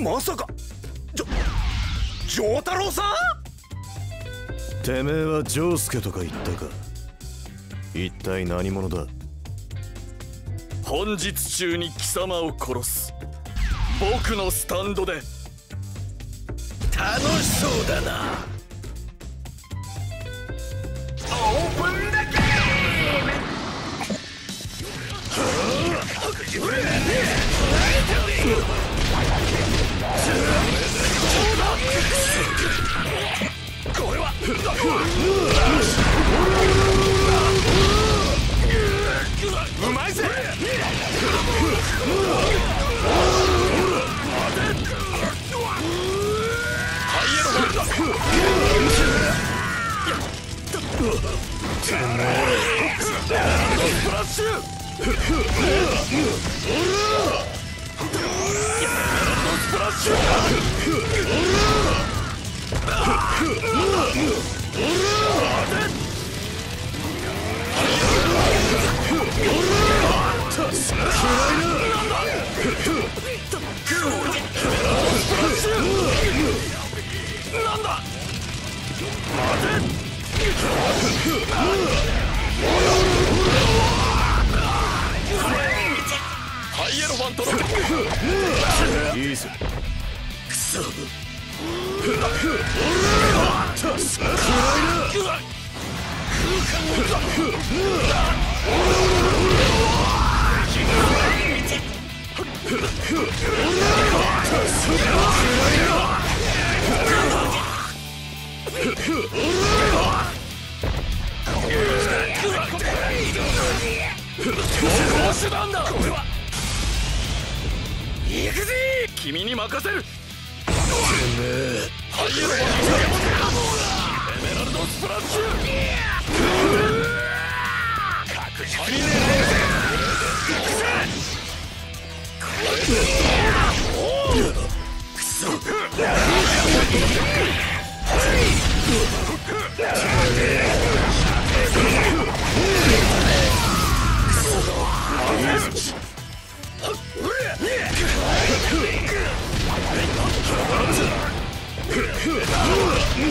まさか。じょタ太郎さん？てめえはジョースケとか言ったか。一体何者だ？本日中に貴様を殺す。僕のスタンドで。楽しそうだな。オープンだけ。ッシュなんだ。待てリス。クソラ君に任せる。てめえエメラルドスプラッシュ。確実にう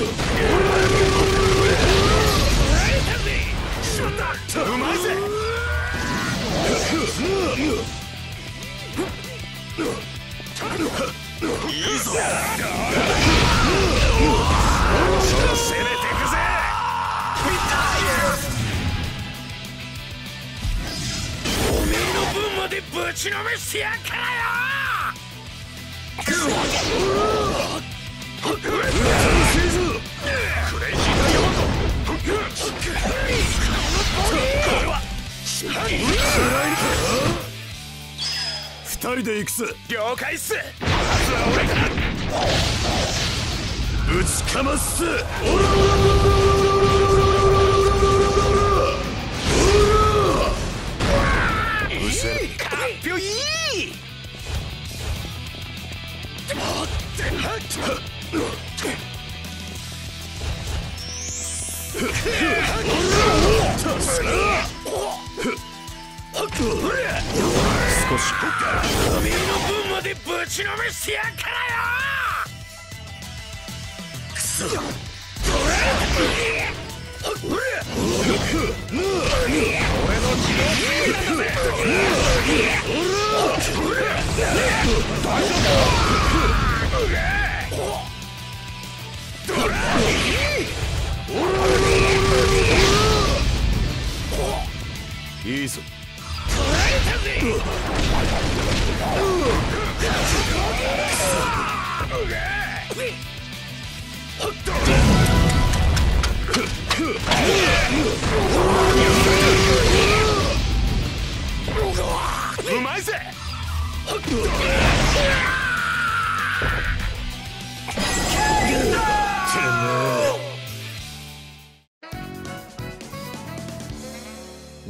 まてぶちのめしてやっからよ人で行くす了解っす。まずは俺からぶちかますっすおらら。らら。少し。おめえの分までぶちのめしてやからよ！くそどいいぞ。捕らえたぜ！う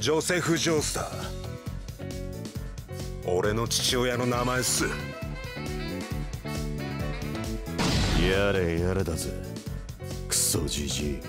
ジョセフ・ジョースター俺の父親の名前っす。やれやれだぜ。クソじじい